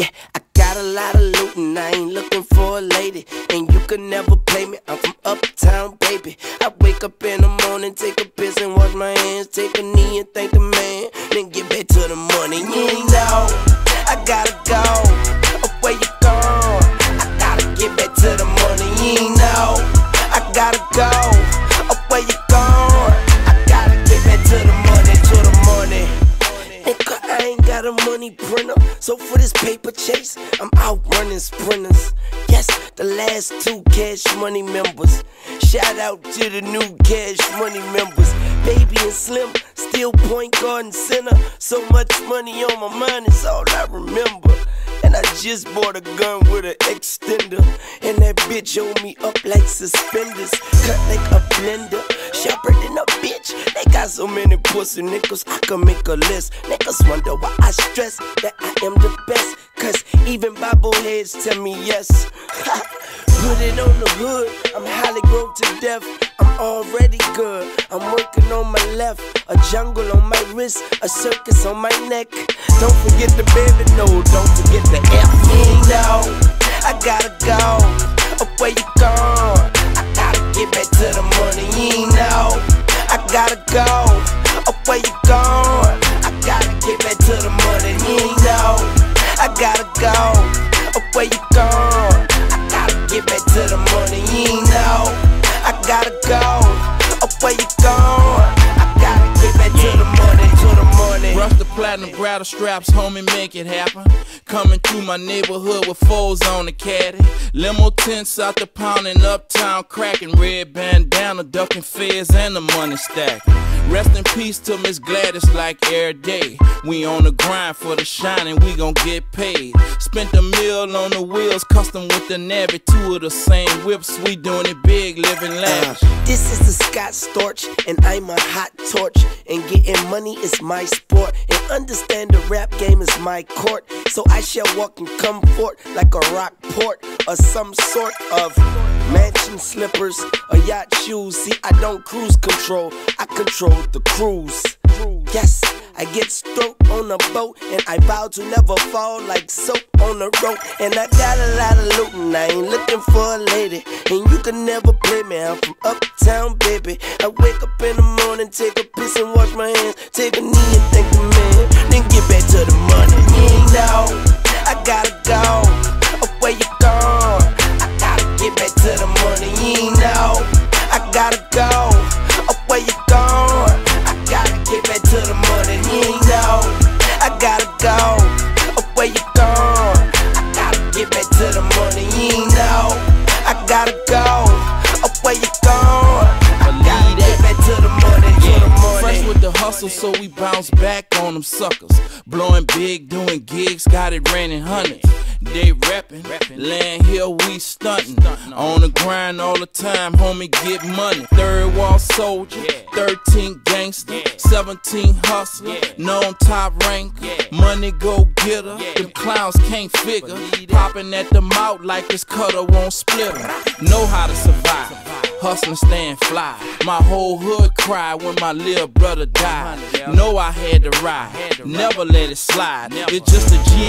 Yeah, I got a lot of loot and I ain't looking for a lady. And you can never play me, I'm from uptown, baby. I wake up in the morning, take a piss and wash my hands, take a knee and thank the man, then get back to the money. You know, I gotta go. Oh, where you gone? I gotta get back to the money. You know, I gotta go. Got a money printer. So for this paper chase, I'm out running sprinters. Yes, the last two cash money members. Shout out to the new cash money members. Baby and Slim, still point guard and center. So much money on my mind is all I remember. And I just bought a gun with an extender. And that bitch hold me up like suspenders. Cut like a blender. Sharper than a bitch. They got so many pussy niggas, I can make a list. Niggas wonder why I stress that I am the best. Cause even Bible heads tell me yes. Put it on the hood, I'm highly grown to death. Already good. I'm working on my left, a jungle on my wrist, a circus on my neck. Don't forget the baby, no, don't forget the F. Know, I gotta go. Oh, where you gone? I gotta get back to the money. You know, I gotta go. Oh, where you gone? I gotta get back to the money. You know, I gotta go. Oh, where you gone? Platinum, the straps, homie, make it happen. Coming through my neighborhood with foes on the caddy. Limo tents out the pound in uptown, cracking red bandana, ducking feds and the money stack. Rest in peace to Miss Gladys like every day. We on the grind for the shine and we gon' get paid. Spent a meal on the wheels, custom with the Navy. Two of the same whips, we doing it big, living lavish. Uh, this is the Scott Storch, and I'm a hot torch. And getting money is my sport. And understand the rap game is my court. So I shall walk in comfort like a Rockport or some sort of mansion slippers or yacht shoes. See, I don't cruise control, I control the cruise. Yes. I get stroked on a boat and I vow to never fall like soap on a rope. And I got a lot of loot and I ain't looking for a lady. And you can never play me, I'm from uptown, baby. I wake up in the morning, take a piss and wash my hands, take a knee and thank the man, money. You know, I gotta go. Oh, where you gone? I gotta get back to the money. You know, I gotta go. Oh, where you gone? I gotta get back to the money. You know, I gotta go. Oh, where you gone? I gotta get back to the money. To the money. Fresh with the hustle, so we bounce back on them suckers. Blowing big, doing gigs, got it raining hundreds. They rapping, land here we stunting. On the grind all the time, homie, get money. Third Ward soldier, 13 gangster, 17 hustler, known top rank. Money go getter, them clowns can't figure. Popping at the mouth like this cutter won't split 'em. Know how to survive. Hustling, stand fly. My whole hood cried when my little brother died. Know I had to ride, never let it slide. It's just a G.